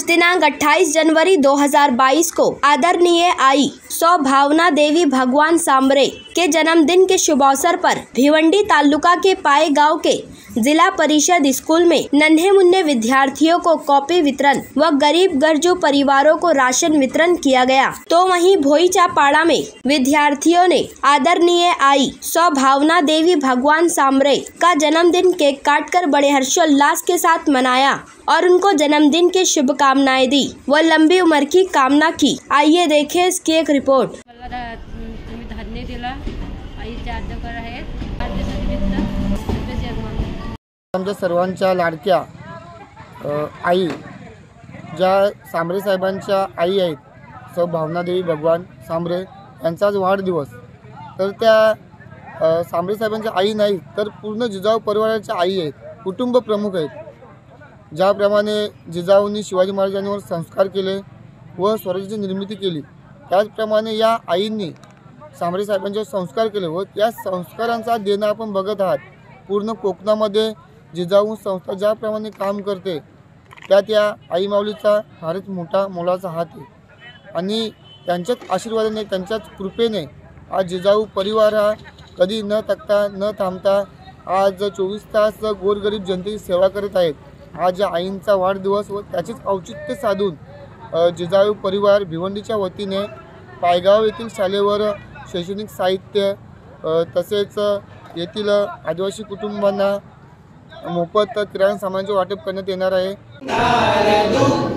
आज दिनांक 28 जनवरी 2022 को आदरणीय आई सौभावना देवी भगवान सांबरे के जन्मदिन के शुभ अवसर पर भिवंडी तालुका के पाए गाँव के जिला परिषद स्कूल में नन्हे मुन्ने विद्यार्थियों को कॉपी वितरण व गरीब गरजू परिवारों को राशन वितरण किया गया। तो वहीं भोईचा पाड़ा में विद्यार्थियों ने आदरणीय आई सौभावना देवी भगवान सांबरे का जन्मदिन केक काटकर बड़े हर्षोल्लास के साथ मनाया और उनको जन्मदिन की शुभकामनाएँ दी। व लंबी उम्र की कामना की। आइए देखें इसकी एक रिपोर्ट। आमच्या सर्वांच्या लाडक्या आई ज्या सांबरे साहेबांच्या आई आहेत सौ भावनादेवी भगवान सांबरे यांचा आज वाढदिवस. तर त्या सांबरे साहेबांच्या आई नाही तर पूर्ण जिजाऊ परिवाराच्या आई आहेत कुटुंब प्रमुख आहेत. ज्याप्रमाणे जिजाऊंनी शिवाजी महाराजांवर संस्कार केले व स्वराज्याची निर्मिती केली त्याचप्रमाणे या आईंनी सांबरे साहेबांचे संस्कार केले व या संस्कारांचा देणं आपण बघत आहात. पूर्ण कोकणामध्ये जिजाऊ संस्था ज्याप्रमाणे काम करते त्यात या आईमाऊलीचा फारच मोठा मोलाचा हात आहे. आणि त्यांच्याच आशीर्वादाने त्यांच्याच कृपेने आज जिजाऊ परिवार हा कधी न थकता न थांबता आज चोवीस तास गोरगरीब जनतेची सेवा करत आहेत आज या आईंचा वाढदिवस व त्याचेच औचित्य साधून जिजाऊ परिवार भिवंडीच्या वतीने पायगाव येथील शालेवर शैक्षणिक साहित्य तसेच येथील आदिवासी कुटुंबांना मोफत किराणा सामानाचे वाटप करण्यात येणार आहे. तुम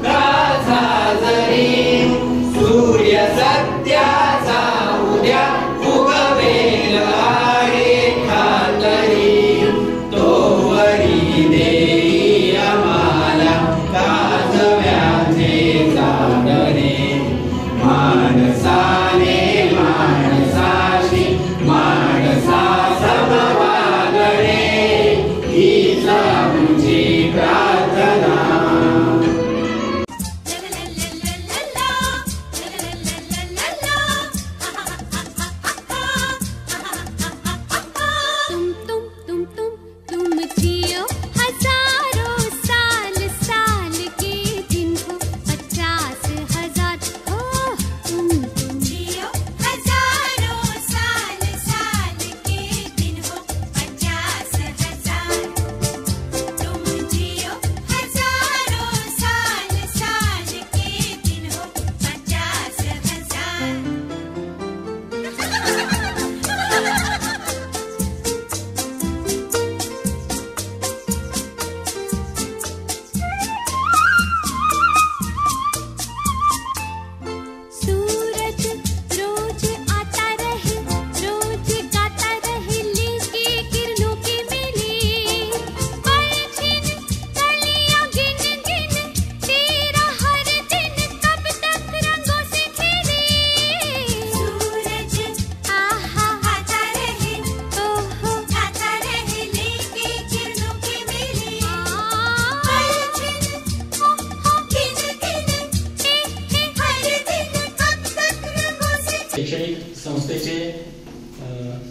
शैक्षणिक संस्थेचे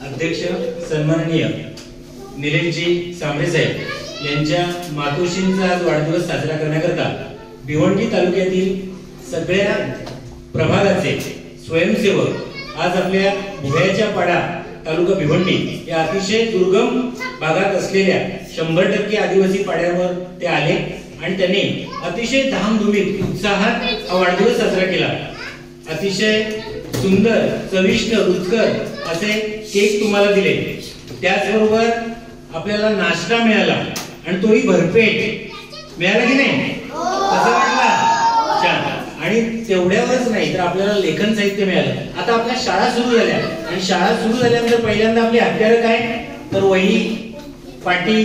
अध्यक्ष सन्माननीय निलेशजी सांबरे साहेब यांच्या मातोश्रींचा आज वाढदिवस साजरा करण्याकरता भिवंडी तालुक्यातील सगळ्या प्रभागाचे स्वयंसेवक आज आपल्या भुयाच्या पाडा तालुका भिवंडी या अतिशय दुर्गम भागात असलेल्या शंभर टक्के आदिवासी पाड्यावर ते आले आणि त्यांनी अतिशय धामधुमीत उत्साहात हा वाढदिवस साजरा केला. अतिशय सुंदर चविष्ट रुचकर असे केक तुम्हाला दिले. त्याचबरोबर आपल्याला नाश्ता मिळाला आणि तोही भरपेट. मिळाला की नाही? कसं वाटला? छान. आणि तेवढ्यावरच नाही तर आपल्याला लेखन साहित्य मिळालं. आता आपल्या शाळा सुरू झाल्या. आणि शाळा सुरू झाल्यानंतर पहिल्यांदा आपली हत्यारं काय? तर वही पाटी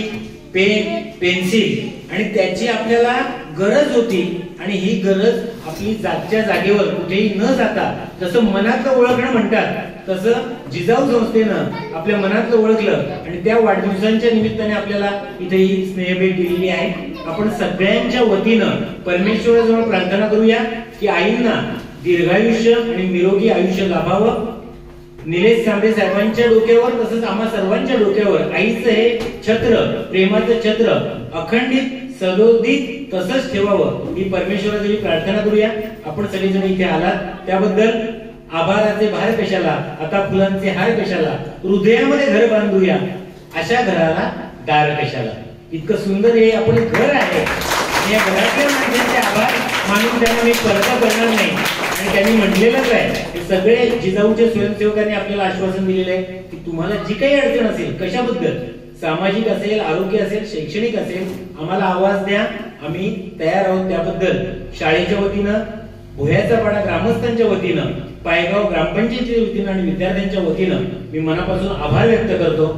पेन पेन्सिल. आणि त्याची आपल्याला गरज होती. आणि ही गरज आपली जागच्या जागेवर कुठेही न जाता जसं मनातलं ओळखणं म्हणतात तसं जिजाऊ संस्थेनं आपल्या मनातलं ओळखलं आणि त्या वाढदिवसांच्या निमित्ताने आपल्याला इथे ही स्नेहभेट दिलेली आहे. आपण सगळ्यांच्या वतीनं परमेश्वराजवळ प्रार्थना करूया की आईंना दीर्घायुष्य आणि निरोगी आयुष्य लाभावं. निलेश सांबे साहेबांच्या डोक्यावर तसंच आम्हा सर्वांच्या डोक्यावर आईचं हे छत्र प्रेमाचं छत्र अखंडित सदोदित तसंच ठेवावं. ही परमेश्वराची प्रार्थना करूया. आपण सगळेजण इथे आलात. त्याबद्दल आभाराचे भार कशाला? आता फुलांचे हार कशाला? हृदयामध्ये घर बांधूया. अशा घराला दार कशाला? इतकं सुंदर हे आपण घर आहे. आणि या घरातल्या माणसांचे आभार मानून त्यांना मी परत करणार नाही. आणि त्यांनी म्हटलेलंच आहे. हे सगळे जिजाऊच्या स्वयंसेवकांनी आपल्याला आश्वासन दिलेलं आहे की तुम्हाला जी काही अडचण असेल कशाबद्दल सामाजिक असेल आरोग्य असेल शैक्षणिक असेल आम्हाला आवाज द्या. आम्ही तयार आहोत त्याबद्दल. शाळेच्या वतीनं भुयाचा पाडा ग्रामस्थांच्या वतीनं पायगाव ग्रामपंचायतीच्या वतीनं आणि विद्यार्थ्यांच्या वतीनं मी मनापासून आभार व्यक्त करतो.